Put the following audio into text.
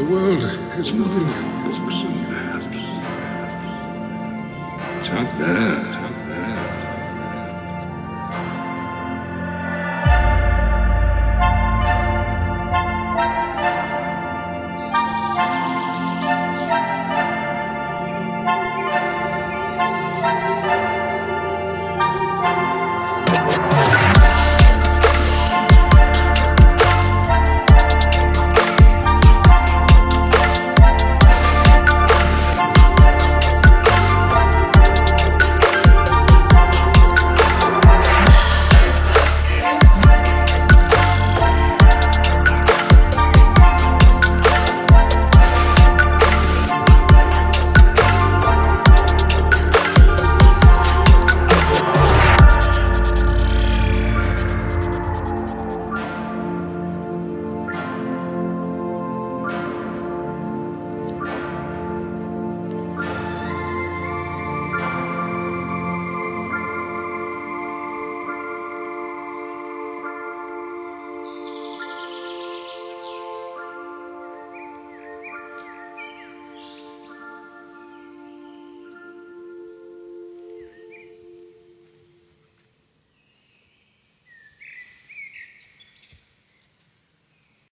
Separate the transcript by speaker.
Speaker 1: The world is moving with books and maps. It's out there.